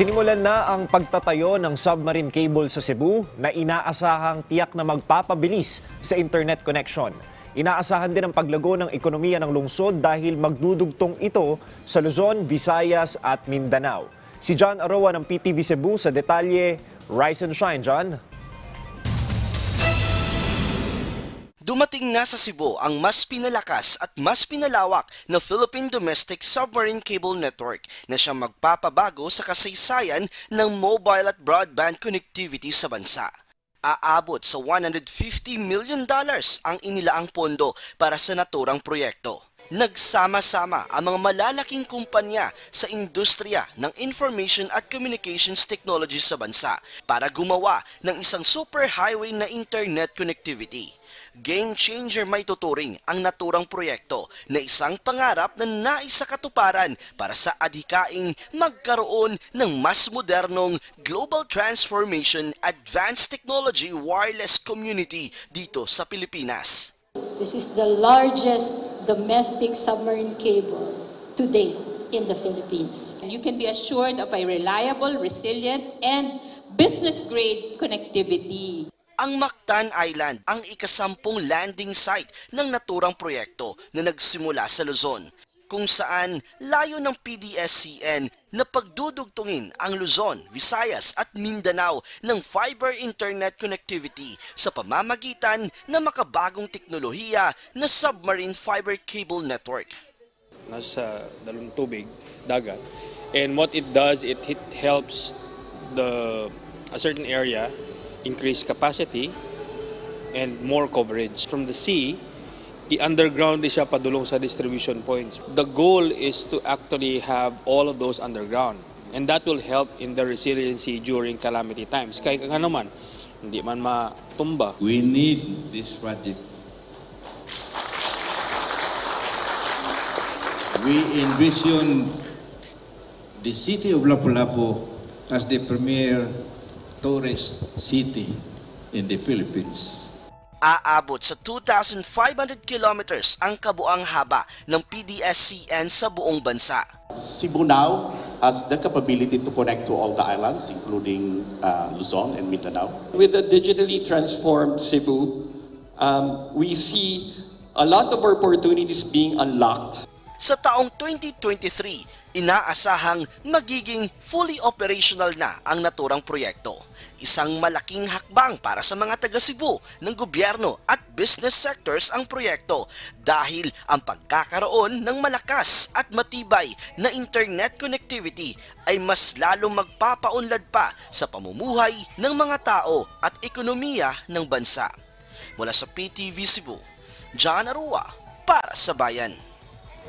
Sinimulan na ang pagtatayo ng submarine cable sa Cebu na inaasahang tiyak na magpapabilis sa internet connection. Inaasahan din ang paglago ng ekonomiya ng lungsod dahil magdudugtong ito sa Luzon, Visayas at Mindanao. Si John Aroa ng PTV Cebu sa detalye. Rise and shine, John. Dumating na sa Cebu ang mas pinalakas at mas pinalawak na Philippine Domestic Submarine Cable Network na siyang magpapabago sa kasaysayan ng mobile at broadband connectivity sa bansa. Aabot sa 150 million dollars ang inilaang pondo para sa naturang proyekto. Nagsama-sama ang mga malalaking kumpanya sa industriya ng information at communications technology sa bansa para gumawa ng isang superhighway na internet connectivity. Game changer may tuturing ang naturang proyekto na isang pangarap na naisakatuparan para sa adhikaing magkaroon ng mas modernong global transformation advanced technology wireless community dito sa Pilipinas. This is the largest domestic submarine cable to date in the Philippines. And you can be assured of a reliable, resilient, and business-grade connectivity. Ang Mactan Island ang ikasampung landing site ng naturang proyekto na nagsimula sa Luzon, kung saan layo ng PDSCN na pagdudugtungin ang Luzon, Visayas at Mindanao ng fiber internet connectivity sa pamamagitan ng makabagong teknolohiya na submarine fiber cable network. nasa dalawang tubig, dagat. And what it does, it, it helps the a certain area increase capacity and more coverage. From the sea, i-underground siya padulong sa distribution points. The goal is to actually have all of those underground. And that will help in the resiliency during calamity times. Kaya nga naman, hindi man matumba. We need this project. We envision the city of Lapu-Lapu as the premier tourist city in the Philippines. Aabot sa 2,500 kilometers ang kabuang haba ng PDSCN sa buong bansa. Cebu now has the capability to connect to all the islands, including uh, Luzon and Mindanao. With the digitally transformed Cebu, um, we see a lot of opportunities being unlocked. Sa taong 2023, inaasahang magiging fully operational na ang naturang proyekto. Isang malaking hakbang para sa mga taga Cebu ng gobyerno at business sectors ang proyekto dahil ang pagkakaroon ng malakas at matibay na internet connectivity ay mas lalong magpapaunlad pa sa pamumuhay ng mga tao at ekonomiya ng bansa. Mula sa PTV Cebu, John Arua para sa Bayan.